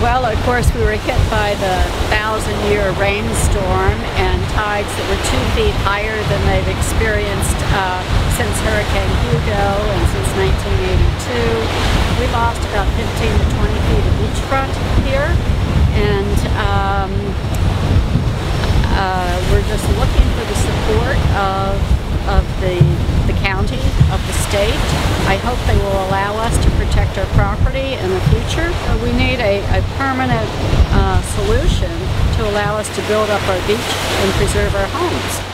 Well, of course, we were hit by the thousand year rainstorm and tides that were two feet higher than they've experienced uh, since Hurricane Hugo and since 1982. We lost about 15 to 20 feet of beachfront here, and um, uh, we're just looking for the support of, of the, the county, of the state. I hope they will allow us to protect our property in the future. Permanent uh, solution to allow us to build up our beach and preserve our homes.